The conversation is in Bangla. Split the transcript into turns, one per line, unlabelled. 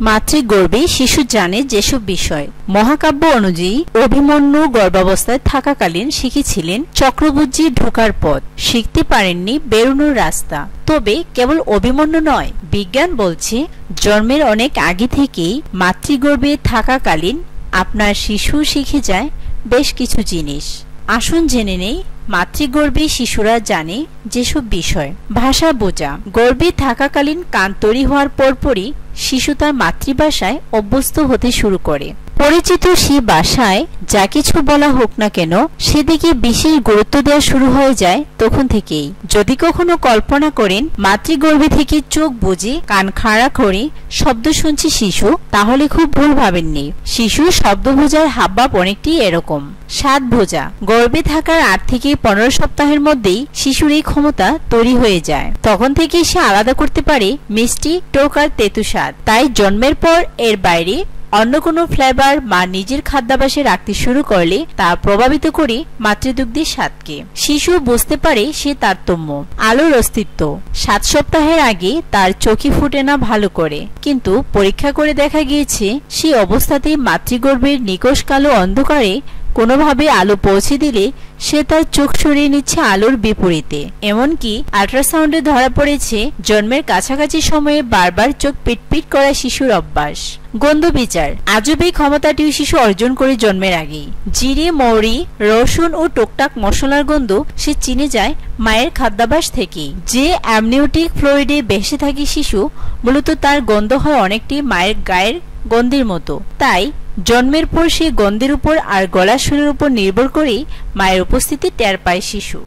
মাতৃগর্ভে শিশু জানে যেসব বিষয়। মহাকাব্য অনুযায়ী অভিমন্যু গর্ভাবস্থায় থাকাকালীন শিখেছিলেন চক্রবুজ্জি ঢোকার পথ। শিখতে পারেননি বেরোনোর রাস্তা। তবে কেবল অভিমন্যু নয়, বিজ্ঞান বলছে জন্মের অনেক আগে থেকেই মাতৃগর্ভে থাকাকালীন আপনার শিশু শিখে যায় বেশ কিছু জিনিস। আসুন জেনে নেই, মাতৃগর্ভে শিশুরা জানে যেসব বিষয়। ভাষা বোঝা। গর্ভে থাকাকালীন কান তৈরি হওয়ার পরপরই শিশু তার মাতৃভাষায় অভ্যস্ত হতে শুরু করে। পরিচিত সে ভাষায় যা কিছু বলা হোক না কেন, সেদিকে বিশেষ গুরুত্ব দেওয়া শুরু হয়ে যায় তখন থেকেই। যদি কখনো কল্পনা করেন, মাতৃগর্ভে থেকে চোখ বুঝে কান খাড়া করে শব্দ শুনছে শিশু, তাহলে খুব ভুল ভাবেননি। শিশু শব্দ বোঝার হাবভাব অনেকটি এরকম। স্বাদ ভোজা। গর্ভে থাকার আট থেকে পনেরো সপ্তাহের মধ্যেই শিশুর এই ক্ষমতা তৈরি হয়ে যায়। তখন থেকে সে আলাদা করতে পারে মিষ্টি টোকার তেতু স্বাদ। তাই জন্মের পর এর বাইরে অন্য কোনো ফ্লেভার মা নিজের খাদ্যাভাসে রাখতে শুরু করলে তা প্রভাবিত করে মাতৃদুগ্ধের স্বাদকে। শিশু বুঝতে পারে সে তারতম্য, আলোর অস্তিত্ব। সাত সপ্তাহের আগে তার চোখে ফুটে না ভালো করে। কিন্তু পরীক্ষা করে দেখা গিয়েছে, সে অবস্থাতেই মাতৃগর্ভের নিকোষ কালো অন্ধকারে কোনোভাবে আলো পৌঁছে দিলে সে তার চোখ সরিয়ে নিচ্ছে আলোর বিপরীতে। এমনকি আল্ট্রাসাউন্ডে ধরা পড়েছে, জন্মের কাছাকাছি সময়ে বারবার চোখ পিটপিট করা শিশুর অভ্যাস। গন্ধ বিচার। আজব এই ক্ষমতাটিও শিশু অর্জন করে জন্মের আগেই। জিরে, মৌরি, রসুন ও টুকটাক মশলার গন্ধ সে চিনে যায় মায়ের খাদ্যাভাস থেকেই। যে অ্যামনিওটিক ফ্লুইডে বেসে থাকে শিশু, মূলত তার গন্ধ হয় অনেকটি মায়ের গায়ের গন্ধের মতো। তাই জন্মের পর সে গন্ধের উপর আর গলার সুরের উপর নির্ভর করেই মায়ের উপস্থিতি টের পায় শিশু।